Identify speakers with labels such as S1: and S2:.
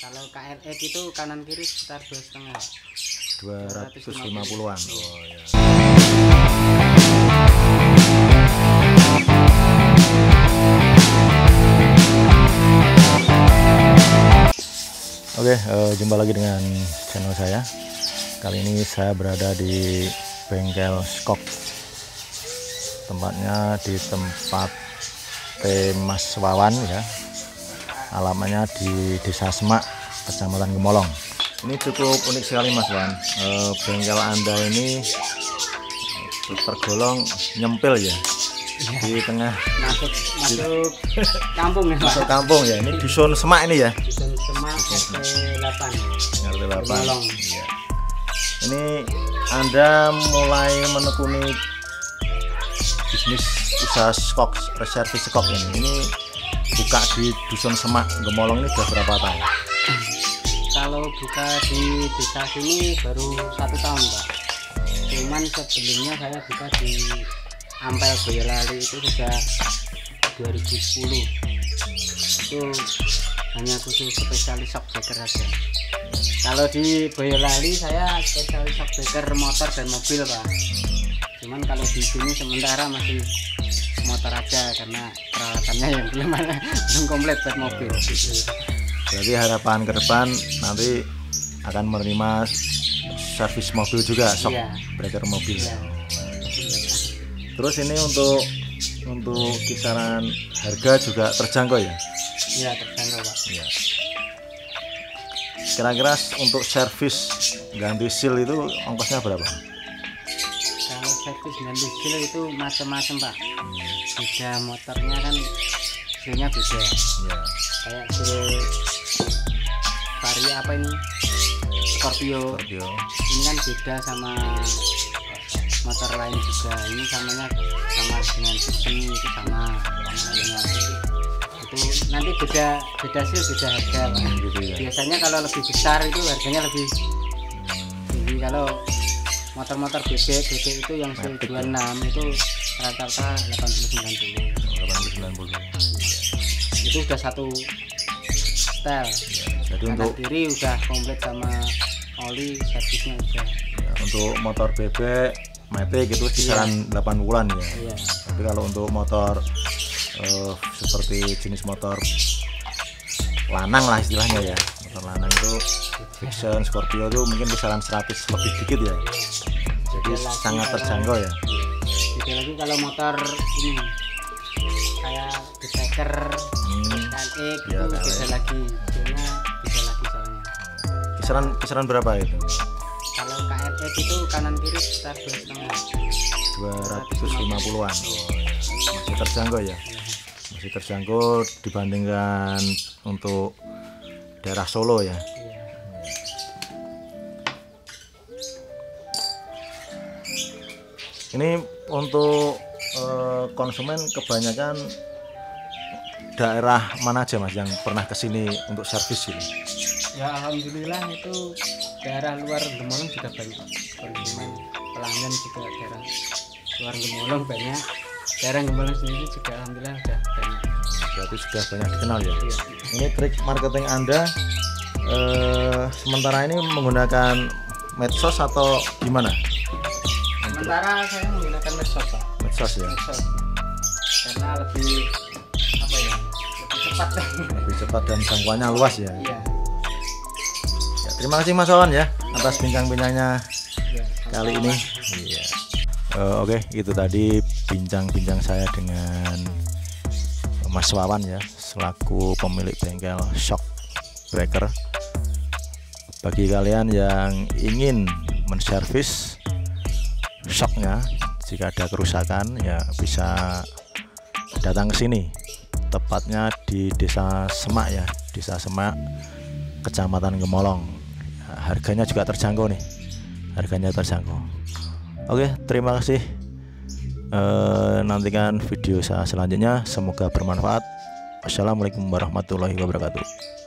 S1: kalau KLX itu kanan kiri sekitar dua setengah
S2: 250-an oh ya Oke, eh, jumpa lagi dengan channel saya. Kali ini saya berada di bengkel Skok. Tempatnya di tempat Mas Wawan ya. Alamatnya di Desa Semak, Kecamatan Gemolong. Ini cukup unik sekali Mas Wawan. Eh, bengkel Anda ini tergolong nyempil ya di tengah
S1: masuk masuk kampung ya
S2: masuk kampung ya. Ini dusun Semak ini ya.
S1: Dusun Semak RT 8
S2: RT 8.
S1: Gemolong.
S2: Iya. Ini Anda mulai menekuni bisnis usaha skok reservis skok ini. Ini buka di dusun Semak Gemolong ini sudah berapa tahun?
S1: kalau buka di desa sini baru satu tahun pak. Cuman sebelumnya saya buka di Ampel Boyolali itu sudah 2010 itu hanya khusus spesialis shockbreaker saja kalau di Boyolali saya spesialis shockbreaker motor dan mobil pak. Cuman kalau di sini sementara masih motor aja karena peralatannya yang belum ada belum komplit buat mobil.
S2: Jadi harapan ke depan nanti akan menerima servis mobil juga, shock
S1: Iya.
S2: breaker mobil.
S1: Iya.
S2: Terus ini untuk untuk kisaran harga juga terjangkau ya?
S1: Iya terjangkau pak.
S2: Iya. Kira-kira untuk servis ganti seal itu ongkosnya berapa?
S1: Servis dan diesel itu macam-macam pak. Beda motornya kan sealnya beda.
S2: Iya.
S1: Kayak seal varia apa ini? Scorpio.
S2: Scorpio.
S1: Ini kan beda sama motor lain juga. Ini samanya sama dengan Suzuki itu sama. Itu nanti beda beda seal beda harga pak.
S2: Gitu ya.
S1: Biasanya kalau lebih besar itu harganya lebih
S2: Hmm,
S1: tinggi kalau motor-motor bebek bebek itu yang
S2: Matic
S1: 26 itu rata-rata 80 90
S2: 80 90.
S1: itu udah satu style
S2: Iya. Jadi
S1: kanan
S2: untuk
S1: kiri udah komplit sama oli servisnya udah
S2: ya, untuk motor bebek Matic itu kisaran 8 bulan ya.
S1: iya
S2: Tapi kalau untuk motor eh, seperti jenis motor lanang lah istilahnya ya. Motor lanang itu Vision, Scorpio itu mungkin kisaran 100 lebih dikit ya. Jadi
S1: lagi
S2: sangat terjangkau ya.
S1: beda lagi kalau motor ini kayak Debaker
S2: Hmm,
S1: KLX
S2: Iya,
S1: itu beda
S2: KLX.
S1: lagi beda lagi soalnya
S2: kisaran kisaran berapa itu?
S1: kalau KLX itu kanan kiri sekitar dua setengah
S2: 250-an. Oh, ya. Masih terjangkau ya. Masih terjangkau dibandingkan untuk daerah Solo ya. Ini untuk eh, konsumen kebanyakan daerah mana aja mas yang pernah ke sini untuk servis ini?
S1: Ya alhamdulillah itu daerah luar Gemolong juga banyak konsumen pelanggan juga daerah luar Gemolong banyak daerah Gemolong sendiri juga alhamdulillah udah banyak
S2: Berarti sudah banyak dikenal ya.
S1: Iya.
S2: Ini trik marketing anda eh, sementara ini menggunakan medsos atau gimana?
S1: sementara saya menggunakan medsos Pak.
S2: Medsos ya.
S1: medsos karena lebih apa ya lebih cepat
S2: Lebih cepat dan jangkauannya luas ya.
S1: iya
S2: Ya, terima kasih Mas Wawan ya atas bincang-bincangnya
S1: iya
S2: kali ini. Iya. Eh, Oke, itu tadi bincang-bincang saya dengan Mas Wawan ya, selaku pemilik bengkel Shock Breaker. Bagi kalian yang ingin menservis shocknya, jika ada kerusakan ya bisa datang ke sini. Tepatnya di Desa Semak ya, Desa Semak, Kecamatan Gemolong. Ya, harganya juga terjangkau nih, harganya terjangkau. Oke, terima kasih. Eh, nantikan video saya selanjutnya. Semoga bermanfaat. Wassalamualaikum warahmatullahi wabarakatuh.